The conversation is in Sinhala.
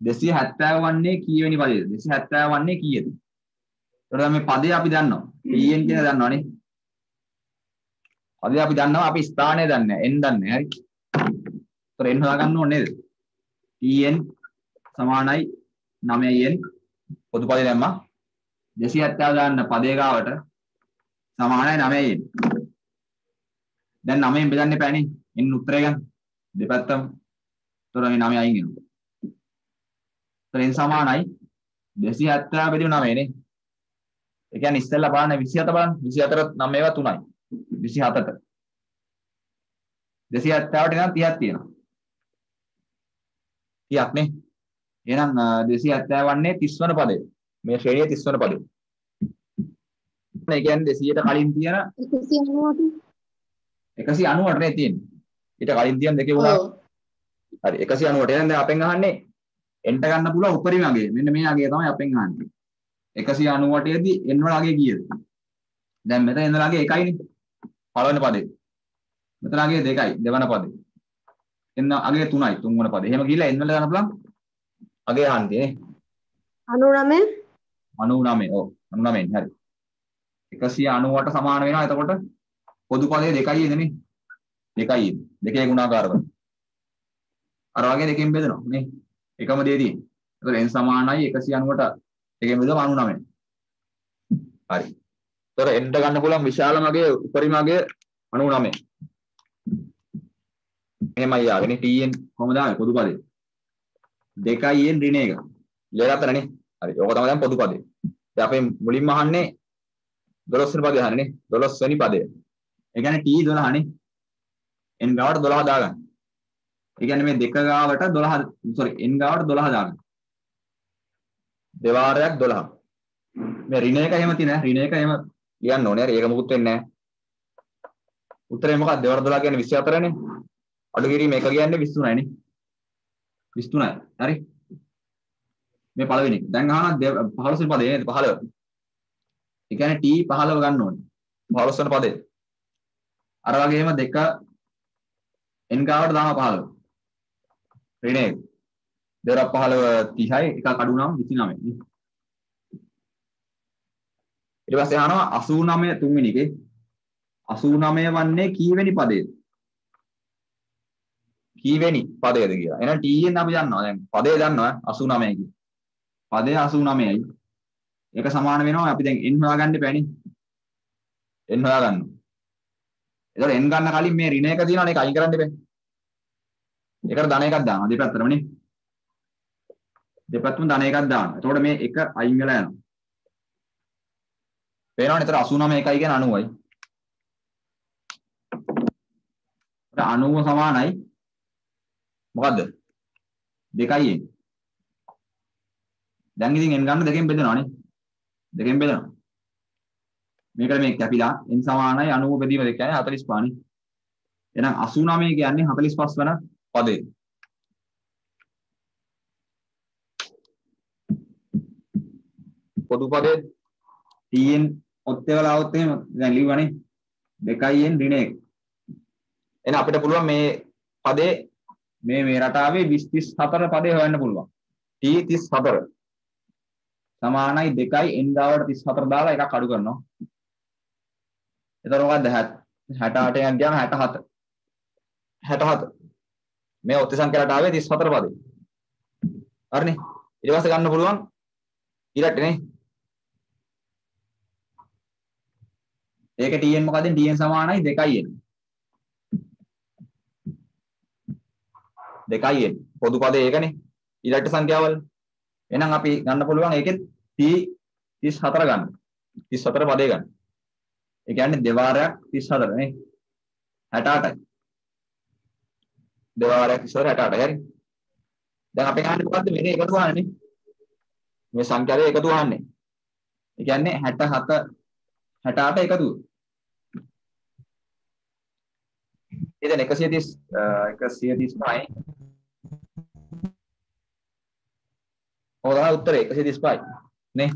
දෙසිය හැත්තෑ වන්නේ කියවැනි පදේද දෙසි හැත්තෑ වන්නේ කියද තොට මේ පදේ අපි දන්නවා. පීයෙන් කියෙන දන්නවානේ. පදේ අපි දන්නවා අපි ස්ථානය දන්න එන් දන්න හරි. තොර එන් හොදාගන්න ඕනේද ටන් සමානයි නමයෙන් පොතු පදේ දැම්ම. දෙසි හැත්තාව දන්න පදේගාවට සමානයි නමයෙන් දැන් නමයෙන් බෙදන්න පැණි එන් උත්තරයගන්න දෙපැත්තම. තොර මේ නමයයිගෙනවා 3න් සමානයි 270 බෙදීම 9 නේ. ඒ කියන්නේ ඉස්සෙල්ලා බලන්න 27 බලන්න 24 නම් මේවා 3යි. 27ට. 270ට නම් 30ක් තියෙනවා. 30ක් නේ. එහෙනම් 270 වන්නේ 30 වන පදේ. මේ ශ්‍රේණිය 30 වන පදේ. ඒ කියන්නේ 200ට කලින් තියෙන 190ට 190ට නේ තියෙන්නේ. ඊට කලින් තියෙන දෙකේ වුණා. හරි 190ට. එහෙනම් දැන් අපෙන් අහන්නේ එන්ට ගන්න පුළුවන් උපරිම අගය මෙන්න මේ අගය තමයි අපෙන් අහන්නේ 198 දී n වල අගය කීයද? දැන් මෙතන n වල අගය 1යිනේ. පළවෙනි පදේ. මෙතන අගය 2යි දෙවන පදේ. n අගය 3යි තුන්වන පදේ. එහෙම ගිහිල්ලා n වල ගන්න පුළුවන් අගය අහන්න තියෙන්නේ. 99 99. ඔව් 99 හරි. 198ට සමාන වෙනවා එතකොට පොදු පදේ 2යි එන්නේ. 2යි දෙකේ ගුණාකාර කරනවා. අර වගේ දෙකෙන් බෙදනවා නේ. එකම දේ තියෙන්නේ. එතකොට n සමානයි 190ට එකෙන් බෙදුවම 99. හරි. ඒතර එන්න ගන්න පුළුවන් විශාලම අගය උපරිම අගය 99. එහෙමයි ආවනේ tn කොහමද ආවේ පොදු පදේ? 2n ඍණ එක. ඉලෙරතර නේ. හරි. ඕක තමයි දැන් පොදු පදේ. දැන් අපි මුලින්ම අහන්නේ 12 වෙනි පදේ අහන්නේ නේ. 12 වෙනි පදේ. ඒ කියන්නේ t 12 නේ. n ගාවට 12 දාගන්න. ඒ කියන්නේ මේ දෙක ගාවට 12 sorry n ගාවට 12 දාගන්න. දෙවාරයක් 12. මේ ඍණ එක එහෙම තියෙන ඍණ එක එහෙම ලියන්න ඕනේ. හරි ඒක මුකුත් වෙන්නේ නැහැ. උත්තරේ මොකක්ද? දෙවර 12 කියන්නේ 24 නේ. අඩු කිරීම එක කියන්නේ 23යි නේ. 23යි. හරි. මේ පළවෙනි එක. දැන් අහනවා 15 වෙනි පදේ නේද? 15. ඒ කියන්නේ t 15 ගන්න ඕනේ. 15 වෙනි පදේ. අර වගේම දෙක n ගාවට දාම 15. ඍණ එක. දෙවරක් 15 30යි එකක් අඩු නම් 29 නේ. ඊට පස්සේ අහනවා 89 තුන්වෙනි එකේ 89 වන්නේ කීවෙනි පදයේද? කීවෙනි පදයේද කියලා. එහෙනම් t ෙන් අපි දන්නවා දැන් පදේ දන්නවා 89 කිය. පදේ 89යි. ඒක සමාන වෙනවා අපි දැන් n හොයාගන්න බෑනේ. n හොයාගන්න. ඒතකොට n ගන්න කලින් මේ ඍණ එක තියෙනවනේ ඒක අයින් කරන්න බෑ. ඒකට ධන එකක් දානවා දෙපැත්තටම නේ. දෙපැත්තම ධන එකක් දානවා. එතකොට මේ එක අයින් වෙලා යනවා. පේනවනේ එතන 89 එකයි කියන්නේ 90යි. 90 සමානයි මොකද්ද? දෙකයි එන්නේ. දැන් ඉතින් n ගන්න දෙකෙන් බෙදනවානේ. දෙකෙන් බෙදනවා. මේකට මේ කැපිලා n සමානයි 90 බෙදීම දෙක කියන්නේ 45 නේ. එහෙනම් 89 කියන්නේ 45 වෙන පදේ. පොදු පදේ tn ඔත්තේ වල આવොත් එහෙම දැන් ලිව්වනේ 2n ඍණ 1. එහෙනම් අපිට පුළුවන් මේ පදේ මේ මේ රටාවේ 20 34 පදේ හොයන්න පුළුවන්. t 34 සමානයි 2යි n ගාවට 34 දාලා එකක් අඩු කරනවා. එතකොට මොකද්ද 68 යන ගියාම 67. 67. මේ ඔත්ති සංඛ්‍යා රටාවේ 34 පදේ. හරිනේ. ඊට පස්සේ ගන්න පුළුවන් ඊළඟට නේ. ඒක tn මොකද tn සමානයි 2n 2n පොදු පදේ ඒකනේ. ඊළඟට සංඛ්‍යාවල. එහෙනම් අපි ගන්න පුළුවන් ඒකෙත් t 34 ගන්න. 34 පදේ ගන්න. ඒ කියන්නේ දෙවාරයක් 34 නේ. 68යි දෙවාරයක් 34 68යි හරි. දැන් අපි ගන්න මොකද්ද මේක එකතු කරන්නේ මේ සංඛ්‍යාවේ එකතු වහන්නේ ඒ කියන්නේ 67 68 එකතු ඒ දැන් 130 135යි ඔය තමයි උත්තරේ 135යි නේ?